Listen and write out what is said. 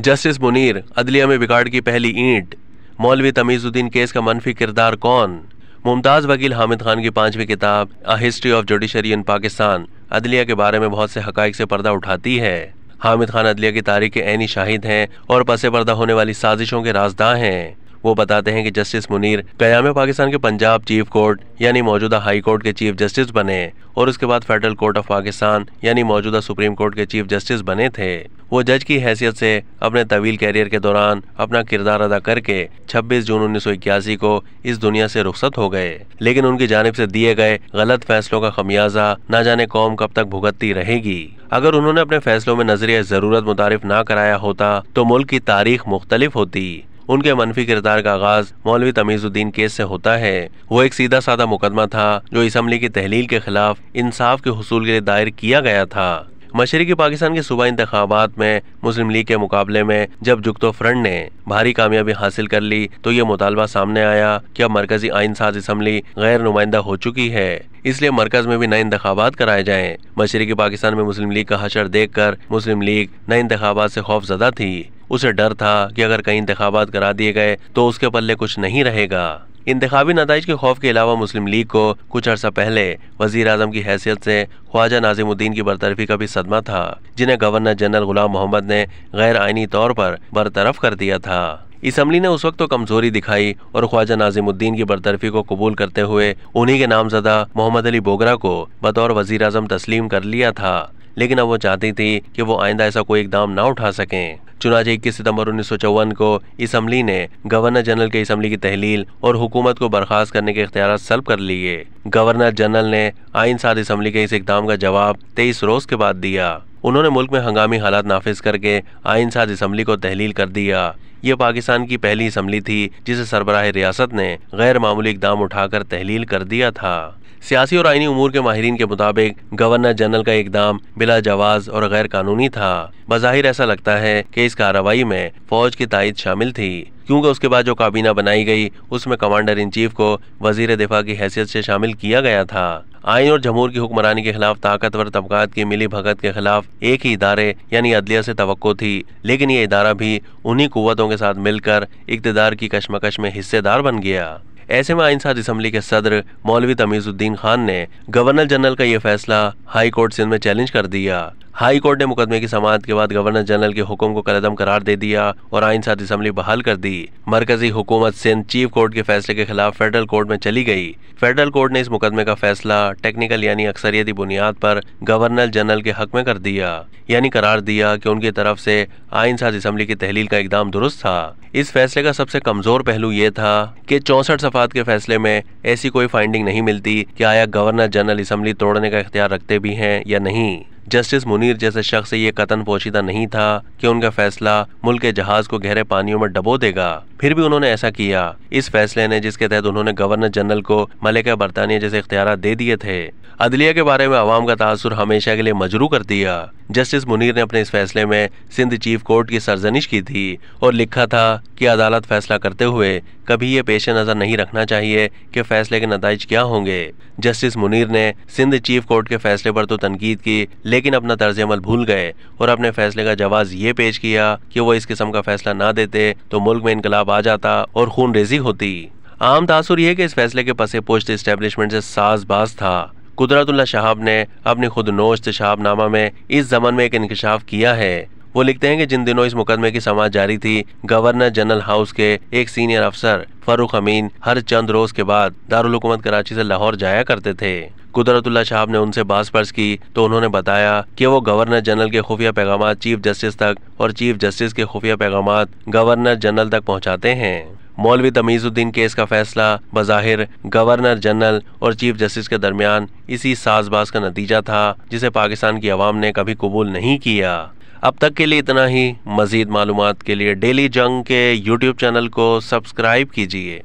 Justice Munir अदलिया में बिगाड़ की पहली ईंट। मौलवी तमीजुद्दीन केस का मनफी किरदार कौन? मुमताज़ वकील हामिद खान की पांचवी किताब a history of judiciary in Pakistan अदलिया के बारे में बहुत से हक़ से पर्दा उठाती है। हामिद खान अदलिया की तारीख के ऐनी शाहिद हैं और पसे पर्दा होने वाली साजिशों के राजदा हैं। वो बताते हैं कि जस्टिस मुनीर कयाम पाकिस्तान के पंजाब चीफ कोर्ट यानी मौजूदा हाई कोर्ट के चीफ जस्टिस बने और उसके बाद फेडरल कोर्ट ऑफ़ पाकिस्तान यानी मौजूदा सुप्रीम कोर्ट के चीफ जस्टिस बने थे। वो जज की हैसियत से अपने तवील कैरियर के दौरान अपना किरदार अदा करके 26 जून उन्नीस को इस दुनिया से रुखसत हो गए। लेकिन उनकी जानब से दिए गए गलत फैसलों का खमियाजा न जाने कौम कब तक भुगतती रहेगी। अगर उन्होंने अपने फैसलों में नज़रिया ज़रूरत मुतारिफ ना कराया होता तो मुल्क की तारीख मुख्तलिफ़ होती। उनके मनफी किरदार का आगाज़ मौलवी तमीजुद्दीन केस से होता है। वो एक सीधा साधा मुकदमा था, जो इसम्बली की तहलील के खिलाफ इंसाफ के हसूल के लिए दायर किया गया था। मशरकी पाकिस्तान के सूबा इंतबात में मुस्लिम लीग के मुकाबले में जब जुगतो फ्रंट ने भारी कामयाबी हासिल कर ली तो ये मुतालबा सामने आया कि अब मरकजी आइन साज इसम्बली गैर नुमाइंदा हो चुकी है। इसलिए मरकज में भी नए इंतबात कराए जाएँ। मशरकी पाकिस्तान में मुस्लिम लीग का हशर देख कर मुस्लिम लीग नए इंतबात से खौफ जदा थी। उसे डर था कि अगर कई इंतबात करा दिए गए तो उसके पल्ले कुछ नहीं रहेगा। इंतबी नतज के खौफ के अलावा मुस्लिम लीग को कुछ अर्सा पहले वज़ीर अजम की हैसियत से ख्वाजा नाजिमुद्दीन की बरतरफी का भी सदमा था, जिन्हें गवर्नर जनरल गुलाम मोहम्मद ने गैर आइनी तौर पर बरतरफ कर दिया था। इसम्बली ने उस वक्त तो कमज़ोरी दिखाई और ख्वाजा नाजिमुद्दीन की बरतरफी को कबूल करते हुए उन्हीं के नामजदा मोहम्मद अली बोगरा को बतौर वज़ीर अजम तस्लीम कर लिया था, लेकिन अब वो चाहती थी कि वो आइंदा ऐसा कोई इकदाम ना उठा सकें। चुनाचे इक्कीस सितंबर उन्नीस सौ चौवन को इसम्बली ने गवर्नर जनरल के इसम्बली की तहलील और हुकूमत को बर्खास्त करने के इख्तियार सल्ब कर लिए। गवर्नर जनरल ने आइन साद इसम्बली के इस इकदाम का जवाब तेईस रोज के बाद दिया। उन्होंने मुल्क में हंगामी हालात नाफिज करके आइन साज इसम्बली को तहलील कर दिया। ये पाकिस्तान की पहली इसम्बली थी, जिसे सरबराह रियासत ने गैर मामूली इकदाम उठाकर तहलील कर दिया था। सियासी और आईनी उमूर के माहरीन के मुताबिक, गवर्नर जनरल का इकदाम बिला जवाज और गैर कानूनी था। बज़ाहिर ऐसा लगता है कि इस कार्रवाई में फौज की तायद शामिल थी, क्योंकि उसके बाद जो काबीना बनाई गई, उसमें कमांडर इन चीफ को वज़ीर दिफा की हैसियत से शामिल किया गया था। आइन और जमहूर की हुक्मरानी के खिलाफ ताकतवर तबकात की मिली भगत के खिलाफ एक ही इदारे, यानी अदलिया से तो थी। लेकिन ये इदारा भी उन्हीं कुतों के साथ मिलकर इकतदार की कश्मकश में हिस्सेदार बन गया। ऐसे में आइंसाद असम्बली के सदर मौलवी तमीजुद्दीन खान ने गवर्नर जनरल का यह फैसला हाई कोर्ट सिंध में चैलेंज कर दिया। हाई कोर्ट ने मुकदमे की समात के बाद गवर्नर जनरल के हुक्म को कलदम करार दे दिया और आइन साथ असम्बली बहाल कर दी। मरकजी हुकूमत सिंध चीफ कोर्ट के फैसले के खिलाफ फेडरल कोर्ट में चली गई। फेडरल कोर्ट ने इस मुकदमे का फैसला टेक्निकल यानी अक्सरियती बुनियाद पर गवर्नर जनरल के हक में कर दिया, यानी करार दिया कि उनकी तरफ़ से आइन साज असम्बली की तहलील का इकदाम दुरुस्त था। इस फैसले का सबसे कमज़ोर पहलू ये था कि चौसठ सफात के फैसले में ऐसी कोई फाइंडिंग नहीं मिलती कि आया गवर्नर जनरल असम्बली तोड़ने का इख्तियार रखते भी हैं या नहीं। जस्टिस मुनीर जैसे शख्स ये कतन पोशीदा नहीं था कि उनका फैसला मुल्क के जहाज़ को गहरे पानियों में डबो देगा। फिर भी उन्होंने ऐसा किया। इस फैसले ने, जिसके तहत उन्होंने गवर्नर जनरल को मलिका बरतानिया जैसे इख्तियार दे दिए थे। अदलिया के बारे में आवाम का तासुर हमेशा के लिए मजरू कर दिया। जस्टिस मुनीर ने अपने इस फैसले में सिंध चीफ कोर्ट की सरजनिश की थी और लिखा था कि अदालत फैसला करते हुए कभी ये पेश नज़र नहीं रखना चाहिए कि फैसले के नतज क्या होंगे। जस्टिस मुनीर ने सिंध चीफ कोर्ट के फैसले पर तो तनकीद की, लेकिन अपना तर्ज अमल भूल गए और अपने फैसले का जवाब ये पेश किया कि वो इस किस्म का फैसला ना देते तो मुल्क में इनकलाब आ जाता और खून रेजी होती। आम तासुर यह कि इस फैसले के पसे पोस्ट इस्टेब्लिशमेंट से साज बाज था। कुदरतुल्ला शहाब ने अपनी खुद नोश्त शहाबनामा में इस जमन में एक इंकशाफ किया है। वो लिखते हैं कि जिन दिनों इस मुकदमे की समाज जारी थी, गवर्नर जनरल हाउस के एक सीनियर अफसर फरूख अमीन हर चंद रोज के बाद दारुलकूमत कराची से लाहौर जाया करते थे। कुदरतुल्ला साहब ने उनसे बास पर्स की तो उन्होंने बताया कि वो गवर्नर जनरल के खुफिया पैगाम चीफ जस्टिस तक और चीफ जस्टिस के खुफिया पैगाम गवर्नर जनरल तक पहुँचाते हैं। मौलवी तमीजुद्दीन केस का फैसला बज़ाहिर गवर्नर जनरल और चीफ जस्टिस के दरमियान इसी साजबाज का नतीजा था, जिसे पाकिस्तान की आवाम ने कभी कबूल नहीं किया। अब तक के लिए इतना ही। मजीद मालूम के लिए डेली जंग के यूट्यूब चैनल को सब्सक्राइब कीजिए।